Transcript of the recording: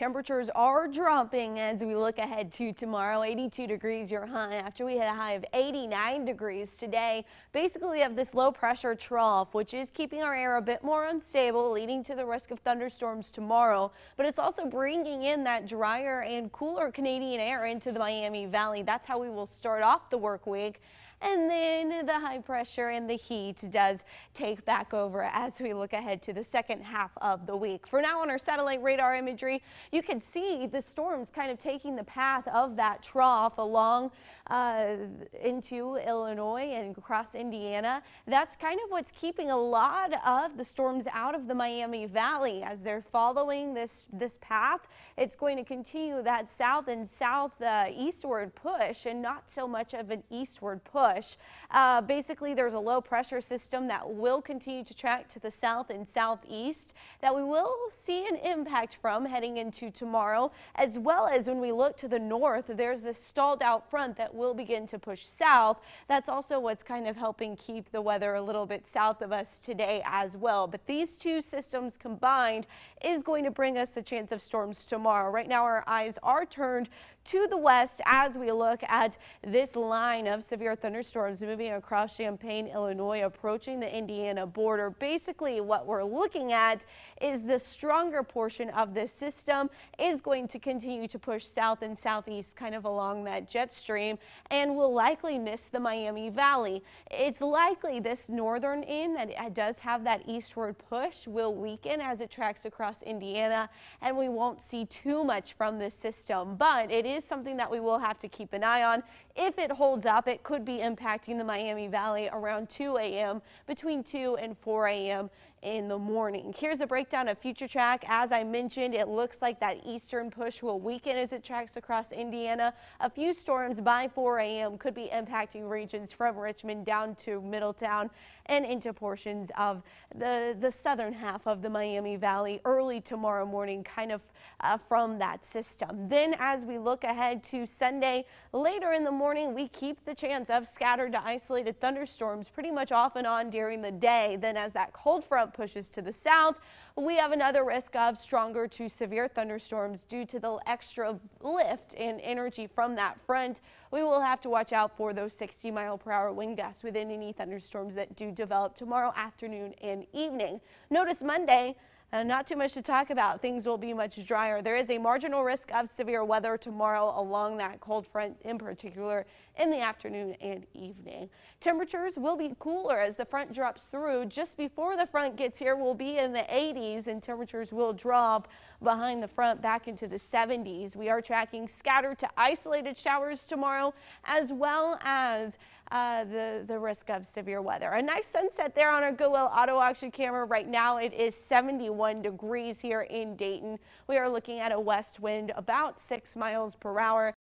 Temperatures are dropping as we look ahead to tomorrow. 82 degrees your high after we hit a high of 89 degrees today. Basically, we have this low pressure trough, which is keeping our air a bit more unstable, leading to the risk of thunderstorms tomorrow. But it's also bringing in that drier and cooler Canadian air into the Miami Valley. That's how we will start off the work week. And then the high pressure and the heat does take back over as we look ahead to the second half of the week. For now on our satellite radar imagery, you can see the storms kind of taking the path of that trough along uh, into Illinois and across Indiana. That's kind of what's keeping a lot of the storms out of the Miami Valley as they're following this, this path. It's going to continue that south and south uh, eastward push and not so much of an eastward push push. Uh, basically, there's a low pressure system that will continue to track to the south and southeast that we will see an impact from heading into tomorrow, as well as when we look to the north, there's this stalled out front that will begin to push south. That's also what's kind of helping keep the weather a little bit south of us today as well. But these two systems combined is going to bring us the chance of storms tomorrow. Right now, our eyes are turned to the west as we look at this line of severe thunderstorms moving across Champaign, Illinois, approaching the Indiana border. Basically, what we're looking at is the stronger portion of this system is going to continue to push south and southeast kind of along that jet stream and will likely miss the Miami Valley. It's likely this northern end that does have that eastward push will weaken as it tracks across Indiana and we won't see too much from this system, but it is something that we will have to keep an eye on. If it holds up, it could be impacting the Miami Valley around 2 a.m. between 2 and 4 a.m. in the morning. Here's a breakdown of future track. As I mentioned, it looks like that eastern push will weaken as it tracks across Indiana. A few storms by 4 a.m. could be impacting regions from Richmond down to Middletown and into portions of the, the southern half of the Miami Valley early tomorrow morning, kind of uh, from that system. Then as we look ahead to Sunday, later in the morning, we keep the chance of scattered to isolated thunderstorms pretty much off and on during the day. Then as that cold front pushes to the south, we have another risk of stronger to severe thunderstorms due to the extra lift in energy from that front. We will have to watch out for those 60 mile per hour wind gusts within any thunderstorms that do develop tomorrow afternoon and evening. Notice Monday, uh, not too much to talk about. Things will be much drier. There is a marginal risk of severe weather tomorrow along that cold front in particular in the afternoon and evening. Temperatures will be cooler as the front drops through. Just before the front gets here, we'll be in the 80s and temperatures will drop behind the front back into the 70s. We are tracking scattered to isolated showers tomorrow as well as uh, the, the risk of severe weather. A nice sunset there on our Goodwill auto auction camera. Right now it is 71 degrees here in Dayton. We are looking at a west wind about 6 miles per hour.